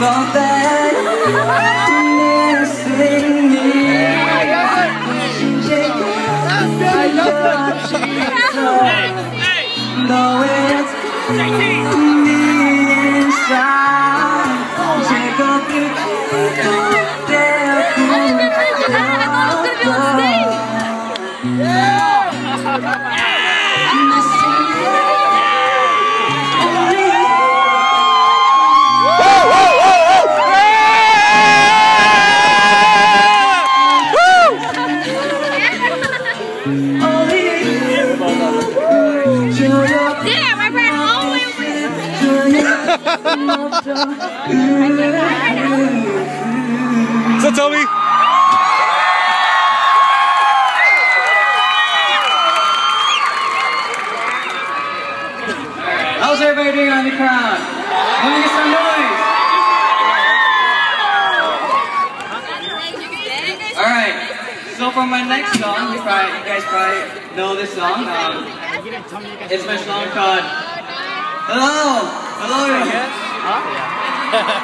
thought that missing me. I thought she thought, though it's me inside. So Toby. How's everybody doing on the crowd? Let me get some noise. All right. So for my next song, you, probably, you guys probably know this song. Um, it's my song called Hello. Hello.